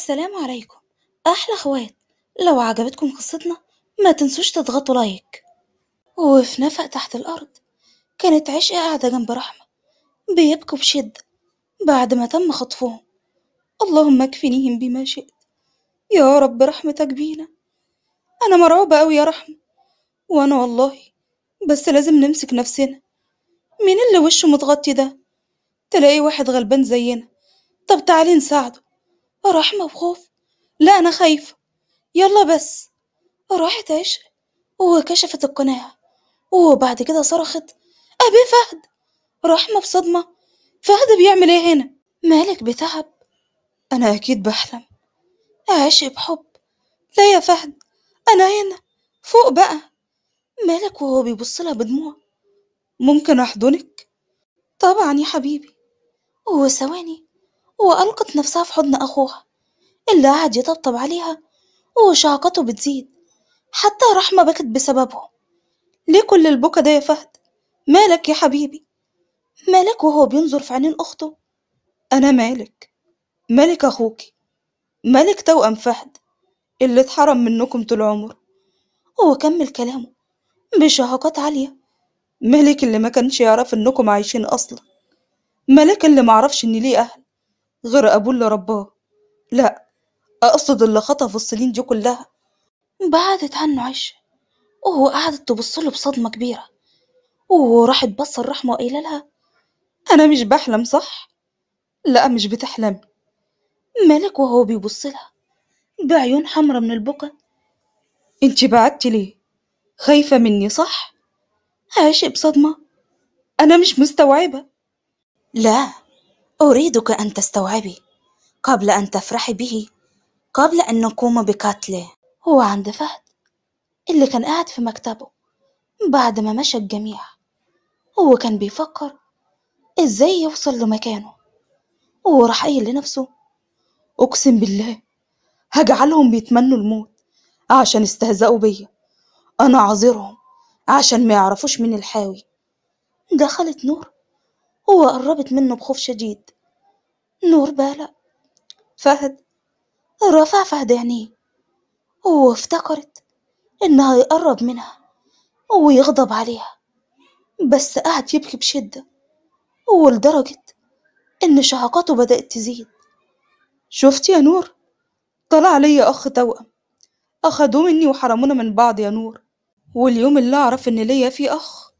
السلام عليكم. أحلى أخوات لو عجبتكم قصتنا ما تنسوش تضغطوا لايك. وفي نفق تحت الأرض كانت عشقة قاعدة جنب رحمة بيبكوا بشدة بعد ما تم خطفهم. اللهم اكفنيهم بما شئت. يا رب رحمتك بينا. أنا مرعوبة أوي يا رحمة. وأنا والله بس لازم نمسك نفسنا. مين اللي وشه متغطي ده؟ تلاقي واحد غلبان زينا. طب تعالي نساعده. رحمة بخوف لا أنا خايفة. يلا بس. راحت عشق وكشفت القناع. وبعد كده صرخت أبي فهد. رحمة بصدمة فهد بيعمل إيه هنا؟ مالك بتعب. أنا أكيد بحلم. عشق بحب. لا يا فهد أنا هنا. فوق بقى. مالك وهو بيبصلها بدموع. ممكن أحضنك؟ طبعا يا حبيبي. وثواني. وألقت نفسها في حضن أخوها. اللي قعد يطبطب عليها وشعقته بتزيد. حتى رحمة بكت بسببه. ليه كل البكا ده يا فهد؟ مالك يا حبيبي؟ مالك وهو بينظر في عينين أخته؟ أنا مالك. مالك أخوكي. مالك توأم فهد اللي اتحرم منكم طول عمره وكمل كلامه بشهقات عالية. مالك اللي ما كانش يعرف إنكم عايشين أصلا. مالك اللي معرفش إن ليه أهل. غير أبوه اللي رباه لا أقصد اللي خطف السنين دي كلها. بعدت عنه عش وهو قعدت تبصله بصدمة كبيرة. وراحت بص الرحمة وقايلة لها أنا مش بحلم صح؟ لا مش بتحلمي مالك وهو بيبصلها بعيون حمرا من البكا انتي بعدتي ليه؟ خايفة مني صح؟ عاشق بصدمة. أنا مش مستوعبة. لا. أريدك أن تستوعبي. قبل أن تفرحي به قبل أن نقوم بقتله. هو عند فهد. اللي كان قاعد في مكتبه. بعد ما مشى الجميع. هو كان بيفكر إزاي يوصل لمكانه. وراح قايل لنفسه أقسم بالله هجعلهم بيتمنوا الموت عشان استهزأوا بيا. أنا عذرهم عشان ما يعرفوش من الحاوي. دخلت نور وقربت منه بخوف شديد. نور بالق فهد. رفع فهد عينيه. وافتكرت إنه هيقرب منها ويغضب عليها. بس قعد يبكي بشدة ولدرجة إن شهقاته بدأت تزيد. شفت يا نور؟ طلع ليا أخ توأم. أخدوه مني وحرمونا من بعض يا نور. واليوم اللي أعرف إن ليا فيه أخ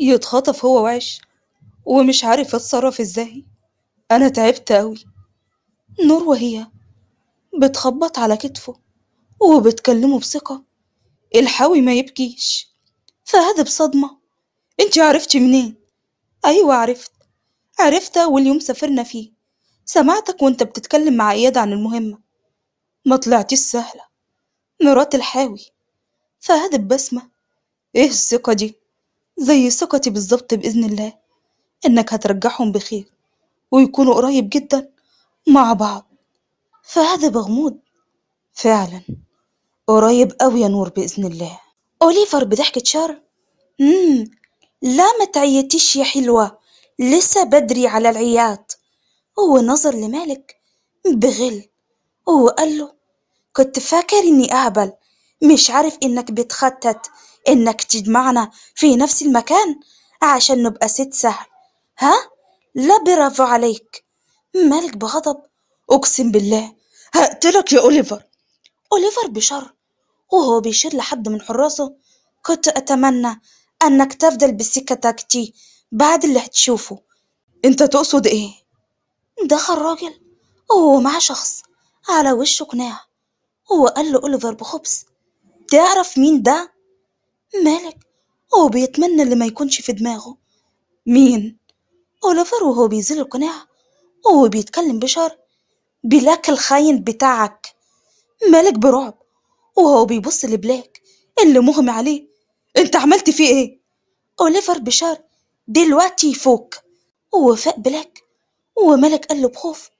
يتخطف هو وعش ومش عارف أتصرف إزاي. أنا تعبت أوي. نور وهي بتخبط على كتفه وبتكلمه بثقة. الحاوي ما يبكيش. فهد بصدمة. انت عرفتي منين؟ أيوه عرفت. عرفت أول يوم سافرنا فيه. سمعتك وانت بتتكلم مع إياد عن المهمة. ما طلعتيش سهلة. مرات الحاوي. فهد ببسمة. إيه الثقة دي؟ زي ثقتي بالظبط بإذن الله. إنك هترجعهم بخير ويكونوا قريب جدا مع بعض. فهد بغموض. فعلا. قريب أوي يا نور بإذن الله. أوليفر بضحكة شر. مم. لا ما تعيتيش يا حلوة. لسه بدري على العياط هو نظر لمالك بغل. وقال له كنت فاكر إني أهبل. مش عارف إنك بتخطط إنك تجمعنا في نفس المكان عشان نبقى ست سهل. ها؟ لا برافو عليك. مالك بغضب؟ أقسم بالله. هقتلك يا أوليفر. أوليفر بشر. وهو بيشير لحد من حراسه. كنت أتمنى أنك تفضل بسكتك دي بعد اللي هتشوفه. أنت تقصد إيه؟ دخل راجل. وهو مع شخص على وشه قناع. وقال له أوليفر بخبث. تعرف مين ده؟ مالك. هو بيتمنى اللي ما يكونش في دماغه. مين؟ أوليفر وهو بيزيل القناع وهو بيتكلم بشر بلاك الخاين بتاعك. مالك برعب وهو بيبص لبلاك اللي مغمي عليه. أنت عملت فيه إيه؟ اوليفر بشر دلوقتي يفوق وفاق بلاك ومالك قال له بخوف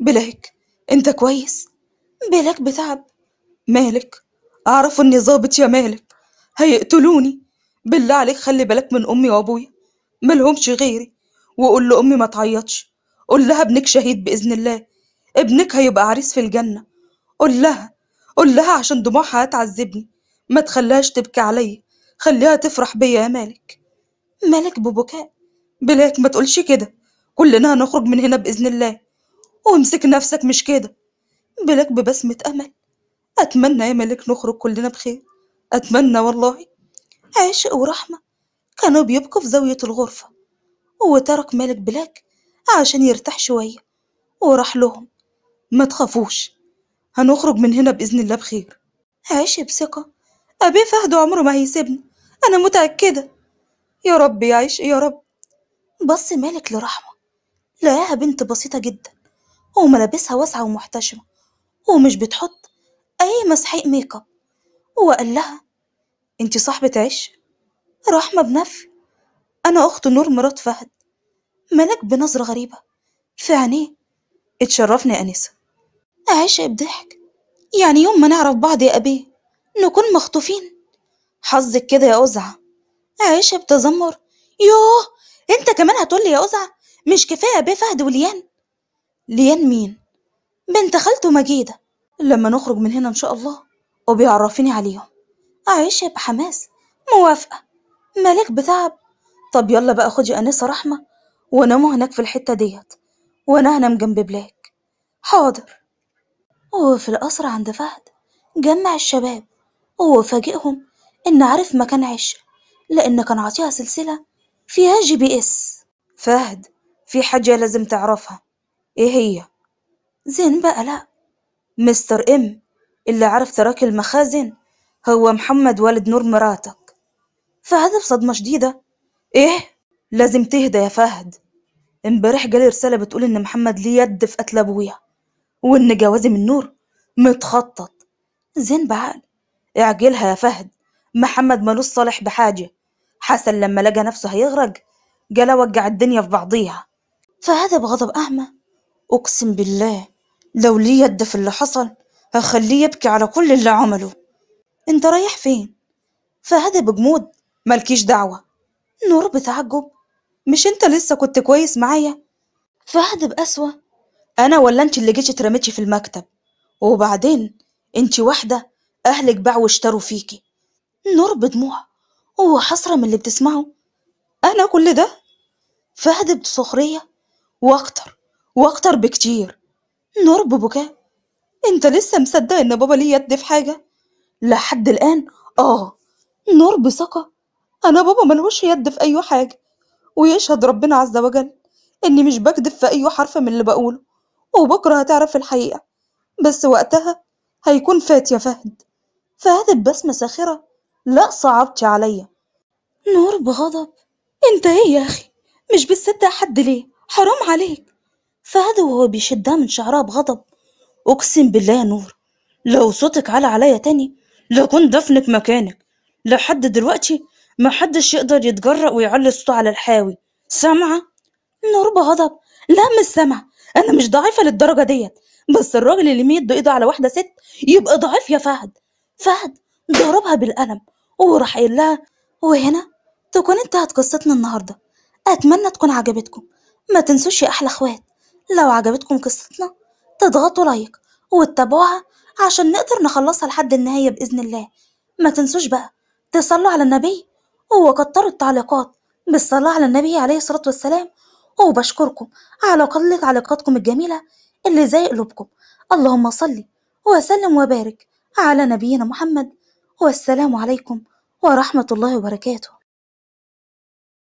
بلاك أنت كويس؟ بلاك بتعب. مالك عرفوا إني ظابط يا مالك هيقتلوني. بالله عليك خلي بالك من أمي وأبويا ملهمش غيري. وقول لامي ما تعيطش. قول لها ابنك شهيد بإذن الله. ابنك هيبقى عريس في الجنة. قول لها. قول لها عشان دموعها هتعذبني. ما تخليهاش تبكي عليا. خليها تفرح بيا يا مالك. مالك ببكاء. بلاك ما تقولش كده. كلنا هنخرج من هنا بإذن الله. وامسك نفسك مش كده. بلاك ببسمة أمل. أتمنى يا مالك نخرج كلنا بخير. أتمنى والله. عشق ورحمة. كانوا بيبكوا في زاوية الغرفة. وترك مالك بلاك عشان يرتاح شوية وراح لهم. ما تخافوش هنخرج من هنا بإذن الله بخير. عشق بثقة. أبيه فهد عمره ما هيسيبنا أنا متأكدة. يا رب يا عيش يا رب. بص مالك لرحمة. لقاها بنت بسيطة جدا وملابسها واسعة ومحتشمة ومش بتحط أي مسحيق ميك أب. وقال لها انت صاحبة عيش؟ رحمة بنفي أنا أخت نور مرات فهد ملك بنظرة غريبة. في عينيه اتشرفني يا أنسة عشق بضحك. يعني يوم ما نعرف بعض يا أبيه نكون مخطوفين. حظك كده يا أزعة عيشة بتذمر. يوه أنت كمان هتقولي يا أزعة مش كفاية أبيه فهد وليان؟ ليان مين؟ بنت خالته مجيدة. لما نخرج من هنا إن شاء الله وبيعرفيني عليهم. عيشة بحماس موافقة. مالك بتعب. طب يلا بقى خدي أنسة رحمة وناموا هناك في الحتة ديت وأنا هنام جنب بلاك. حاضر. وفي القصر عند فهد جمع الشباب وفاجئهم إن عارف مكان عشق لأن كان عاطيها سلسلة فيها GPS فهد في حاجة لازم تعرفها. إيه هي؟ زين بقى لأ. Mister M اللي عرف تراك المخازن هو محمد والد نور مراتك. فهد بصدمة شديدة إيه؟ لازم تهدى يا فهد. امبارح جالي رسالة بتقول إن محمد ليه يد في قتل أبويا وإن جوازي من نور متخطط. زين بعقل. اعجلها يا فهد. محمد ملوش صالح بحاجة. حسن لما لقى نفسه هيغرق جلا وجع الدنيا في بعضيها. فهد بغضب أعمى. أقسم بالله لو ليه يد في اللي حصل هخليه يبكي على كل اللي عمله. أنت رايح فين؟ فهد بجمود ملكيش دعوة. نور بتعجب. مش انت لسه كنت كويس معايا؟ فهد بقسوة أنا ولا انت اللي جيتي اترميتي في المكتب؟ وبعدين انت واحدة أهلك باعوا واشتروا فيكي. نور بدموع. وحسرة من اللي بتسمعه. أنا كل ده؟ فهد بسخرية وأكتر وأكتر بكتير. نور ببكاء. انت لسه مصدق إن بابا ليه يد في حاجة؟ لحد الآن. آه. نور بثقة. أنا بابا ملهوش يد في أي حاجة ويشهد ربنا عز وجل إني مش بكذب في أي حرف من اللي بقوله وبكرة هتعرف الحقيقة. بس وقتها هيكون فات يا فهد. فهد ببسمة ساخرة لا صعبتي عليا. نور بغضب. أنت إيه يا أخي؟ مش بتصدق حد ليه؟ حرام عليك. فهد وهو بيشدها من شعرها بغضب. أقسم بالله يا نور لو صوتك على عليا تاني لكون دفنك مكانك. لحد دلوقتي محدش يقدر يتجرأ ويعلي صوته على الحاوي. سامعة؟ نور بغضب. لا مش سامعة أنا مش ضعيفة للدرجة ديت. بس الراجل اللي ميد إيده على واحدة ست يبقى ضعيف يا فهد. فهد ضربها بالقلم وراح قايل لها وهنا؟ تكون انتهت قصتنا النهاردة. أتمنى تكون عجبتكم. ما تنسوش يا أحلى أخوات لو عجبتكم قصتنا تضغطوا لايك وتتابعوها عشان نقدر نخلصها لحد النهاية بإذن الله. ما تنسوش بقى تصلوا على النبي وكتروا التعليقات بالصلاة على النبي عليه الصلاة والسلام. وبشكركم على كل تعليقاتكم الجميلة اللي زي قلوبكم. اللهم صل وسلم وبارك على نبينا محمد. والسلام عليكم ورحمة الله وبركاته.